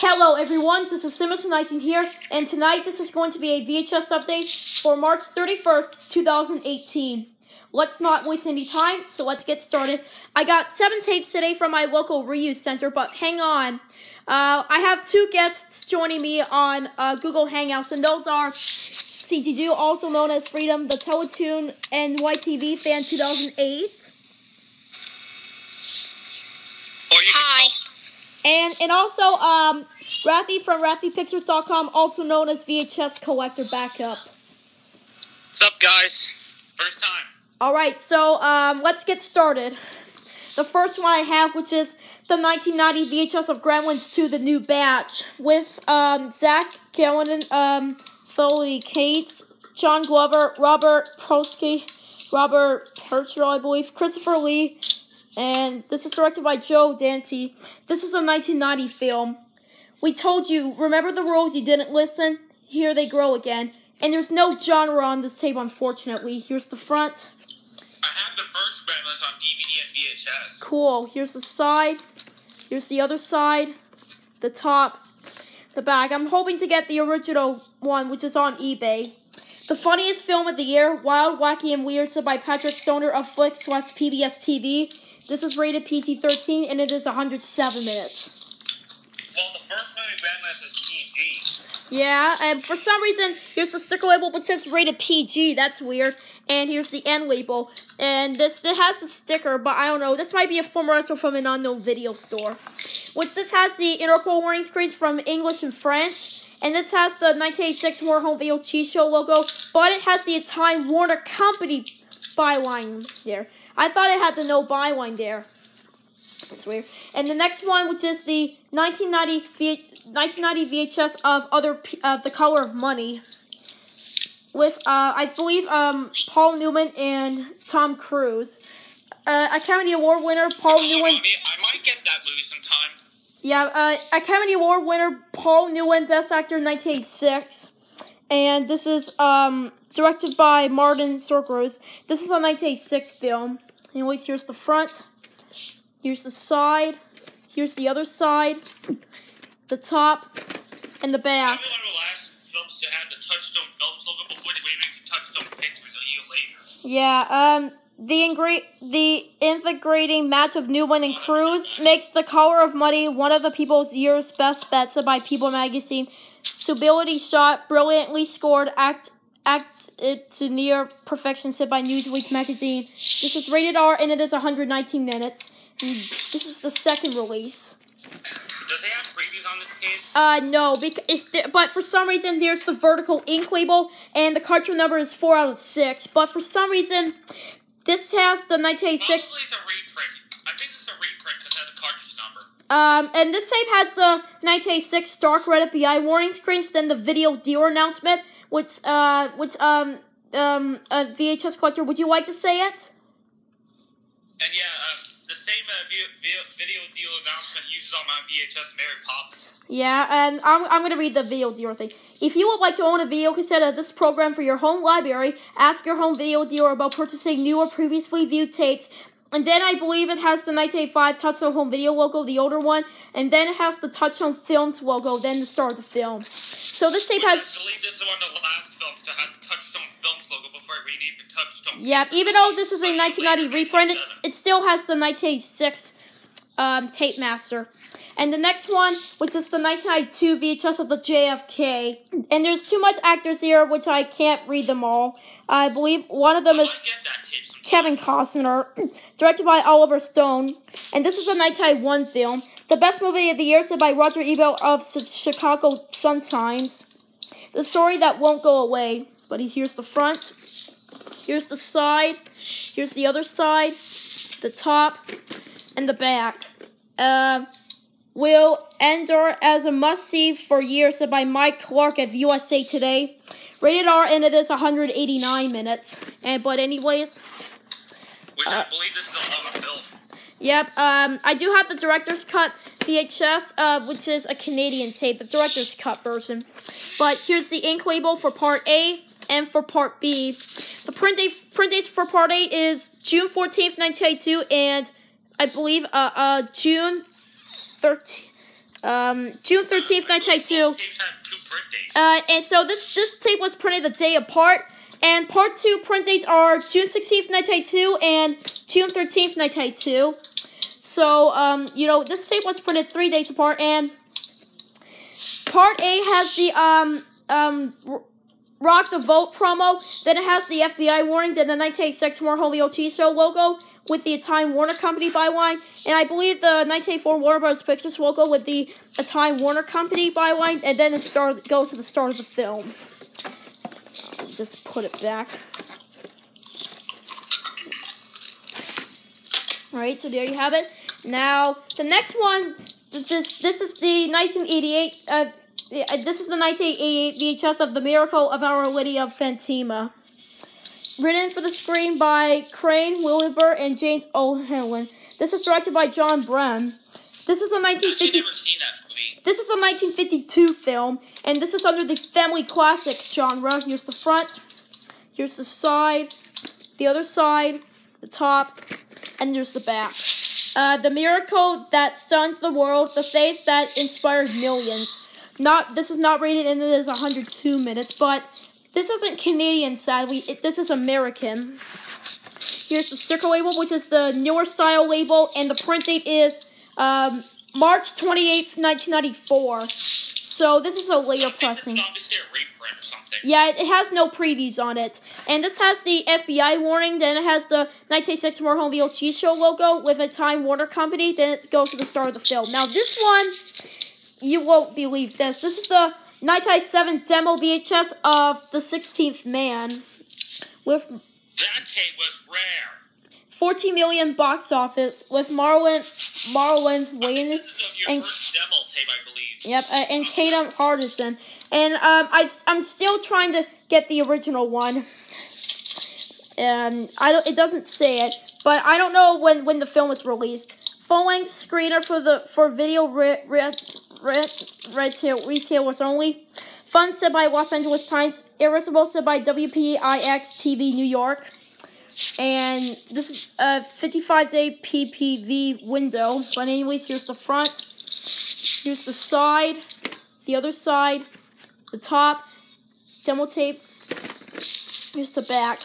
Hello everyone, this is Simonson Nighting here, and tonight this is going to be a VHS update for March 31st, 2018. Let's not waste any time, so let's get started. I got seven tapes today from my local reuse center, but hang on. Uh, I have two guests joining me on uh, Google Hangouts, and those are CG also known as Freedom, the Teletoon and YTV fan 2008. Hi. And and also um Rafi from RafiPictures.com, also known as VHS Collector Backup. What's up, guys? First time. All right, so um let's get started. The first one I have, which is the 1990 VHS of Gremlins 2, the new batch, with um Zach Galligan, um Phoebe Cates, John Glover, Robert Prosky, Robert Percher, I believe, Christopher Lee, and this is directed by Joe Dante. This is a 1990 film. We told you, remember the rules, you didn't listen? Here they grow again. And there's no genre on this tape, unfortunately. Here's the front. I have the first Gremlins on DVD and VHS. Cool. Here's the side. Here's the other side. The top. The back. I'm hoping to get the original one, which is on eBay. The funniest film of the year, Wild, Wacky, and Weird, so by Patrick Stoner of Flick slash PBS TV. This is rated PG-13, and it is 107 minutes. Well, the first movie Gremlins is PG. Yeah, and for some reason, here's the sticker label, which says rated PG. That's weird. And here's the end label. And this it has the sticker, but I don't know. This might be a former rental from an unknown video store. Which this has the Interpol warning screens from English and French. And this has the 1986 Warner Home Video Cheese Show logo, but it has the Time Warner Company byline there. I thought it had the no byline there. That's weird. And the next one, which is the 1990, v 1990 VHS of other uh, the color of money, with uh, I believe um, Paul Newman and Tom Cruise. Uh, Academy Award winner Paul Hold Newman. I might get that movie sometime. Yeah, uh, Academy Award winner Paul Newman, Best Actor 1986. And this is um, directed by Martin Scorsese. This is a 1986 film. Anyways, here's the front. Here's the side. Here's the other side. The top. And the back. Probably one of the last films to have the Touchstone Films logo before they went to Touchstone Pictures a year later. Yeah, um, the ingre- the integrating match of Newman and Cruise makes the color of money one of the people's year's best bets by People magazine. Stability shot, brilliantly scored, act act it to near perfection said by Newsweek magazine. This is rated R and it is 119 minutes. And this is the second release. Does it have previews on this case? Uh, no, bec- if the- but for some reason there's the vertical ink label, and the cartridge number is 4 out of 6. But for some reason, this has the 1986, um, and this tape has the 1986 Dark Red FBI warning screens, then the video dealer announcement, which, uh, which, um, um, a VHS collector, would you like to say it? And yeah, uh, the same uh, video, video, video deal announcement uses on my VHS Mary Poppins. Yeah, and I'm, I'm going to read the video dealer thing. If you would like to own a video cassette of this program for your home library, ask your home video dealer about purchasing new or previously viewed tapes. And then I believe it has the 1985 Touchstone Home Video logo, the older one, and then it has the Touchstone Films logo, then the start of the film. So this tape has... I believe this is one of the last films to have the Touchstone Films logo before we even Touchstone. yeah, even though this is a 1990 later, reprint, it, it still has the 1986 um, tape master. And the next one, which is the 1992 VHS of the JFK. And there's too much actors here, which I can't read them all. I believe one of them is Kevin Costner, directed by Oliver Stone. And this is a 1991 film. The best movie of the year, said by Roger Ebert of Chicago Sun-Times. The story that won't go away. But here's the front. Here's the side. Here's the other side. The top. And the back. Uh, will endure as a must-see for years, said by Mike Clark of USA Today. Rated R, and it is 189 minutes. And but anyways, I believe this is a longer film. Yep, um, I do have the director's cut VHS, uh, which is a Canadian tape, the director's cut version. But here's the ink label for part A and for part B. The print date, print dates for part A is June 14th, 1982, and I believe, uh, uh, June 13th, Um, June thirteenth, nineteen ninety two. Tapes have two print dates. Uh, and so this this tape was printed the day apart. And part two print dates are June 16th, 1982 and June 13th, 1982. So, um, you know, this tape was printed three days apart. And part A has the, um, um, Rock the Vote promo. Then it has the FBI warning. Then the 1986 Warhol VOT show logo with the Time Warner Company byline. And I believe the 1984 Warner Bros. Pictures logo with the Time Warner Company byline. And then it start, goes to the start of the film just put it back. Alright, so there you have it. Now, the next one, this is, this is the 1988, uh, this is the 1988 VHS of The Miracle of Our Lady of Fatima. Written for the screen by Crane Wilbur and James O'Hanlon. This is directed by John Brahm. This is a I've actually 1950. This is a 1952 film, and this is under the family classic genre. Here's the front, here's the side, the other side, the top, and there's the back. Uh, the miracle that stunned the world, the faith that inspired millions. Not this is not rated, and it is 102 minutes, but this isn't Canadian. Sadly, it, this is American. Here's the sticker label, which is the newer style label, and the print date is um, March 28th, 1994. So this is a So later I think this pressing. is obviously a reprint or something. Yeah, it, has no previews on it. And this has the FBI warning, then it has the 1986 Warhol VOT show logo with a Time Warner Company, then it goes to the start of the film. Now, this one, you won't believe this. This is the 1997 demo VHS of The 16th Man with That tape was rare. 14 million box office with Marlon Marlon I Wayans this is your and tape, I believe. Yep, uh, and Kadeem Hardison. And um, I've, I'm still trying to get the original one. Um, I don't. It doesn't say it, but I don't know when when the film was released. Full length screener for the for video re, re, re, retail retailers only. Fun said by Los Angeles Times. Irresistible said by WPIX TV New York. And this is a 55 day PPV window. But anyways, here's the front. Here's the side, the other side, the top, demo tape. Here's the back.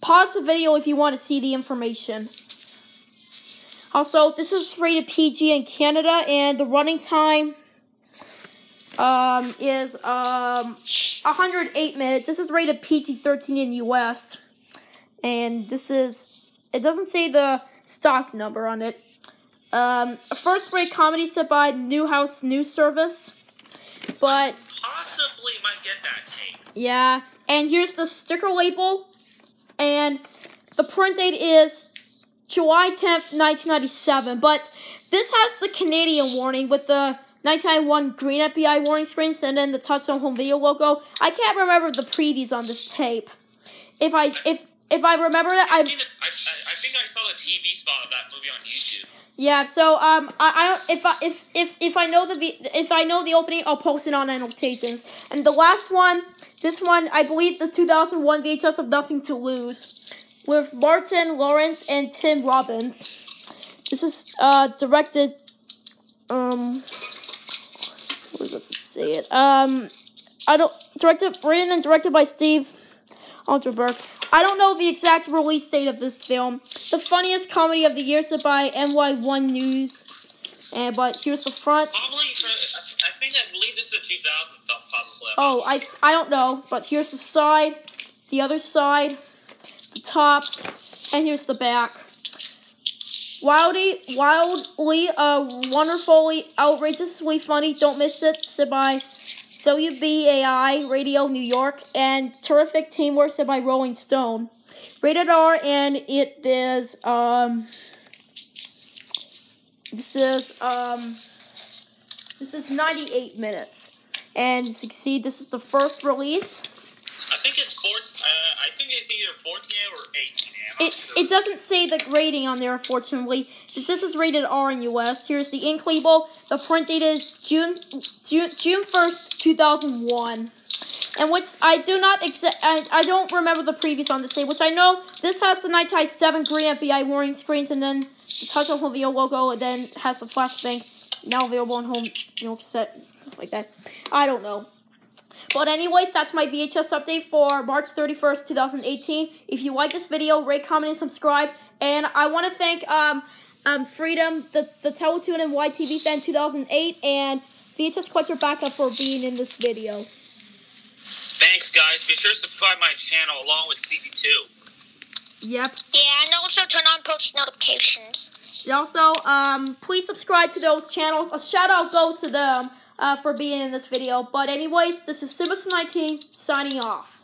Pause the video if you want to see the information. Also, this is rated PG in Canada, and the running time um, is um, 108 minutes. This is rated PG-13 in the US, and this is it doesn't say the stock number on it. Um, a first-rate comedy set by Newhouse News Service, but Possibly might get that tape. yeah, and here's the sticker label, and the print date is July 10th, 1997. But this has the Canadian warning with the 1991 green FBI warning screens and then the Touchstone Home Video logo. I can't remember the previews on this tape. If I if if I remember that, I I, think I, I, I think I saw the TV spot of that movie on YouTube. yeah. So um, I, I don't if I if if if I know the if I know the opening, I'll post it on annotations. And the last one, this one, I believe the 2001 VHS of Nothing to Lose, with Martin Lawrence and Tim Robbins. This is uh directed. Um, what does it say it? Um, I don't directed written and directed by Steve Alterberg. I don't know the exact release date of this film. The funniest comedy of the year said by NY1 News. And but here's the front. Probably, for, I, think I believe this is a 2000 film, probably. Oh, I I don't know, but here's the side, the other side, the top, and here's the back. Wildly, wildly, uh, wonderfully, outrageously funny. Don't miss it. Said by WBAI Radio New York and terrific teamwork said by Rolling Stone. Rated R, and it is um. This is um. This is 98 minutes. And see this is the first release. I think it's four. Uh, I think it's either 14 or 18. I'm It, sure. it doesn't say the rating on there, unfortunately. This is rated R in US. Here's the ink label. The print date is June June June first, two thousand one. And which I do not exa- I, I don't remember the previous on this day, which I know this has the Night Tide 7 green FBI warning screens and then the touch on video logo and then has the flashbang now available on home, you know, stuff like that. I don't know. But anyways, that's my VHS update for March 31st, 2018. If you like this video, rate, comment, and subscribe. And I want to thank um, um, Freedom, the, the Teletoon and YTV fan 2008, and VHS Collector Backup for being in this video. Thanks, guys. Be sure to subscribe my channel along with CG2. Yep. Yeah, and also turn on post notifications. And also, um, please subscribe to those channels. A shout out goes to them uh, for being in this video. But anyways, this is Simbus19 signing off.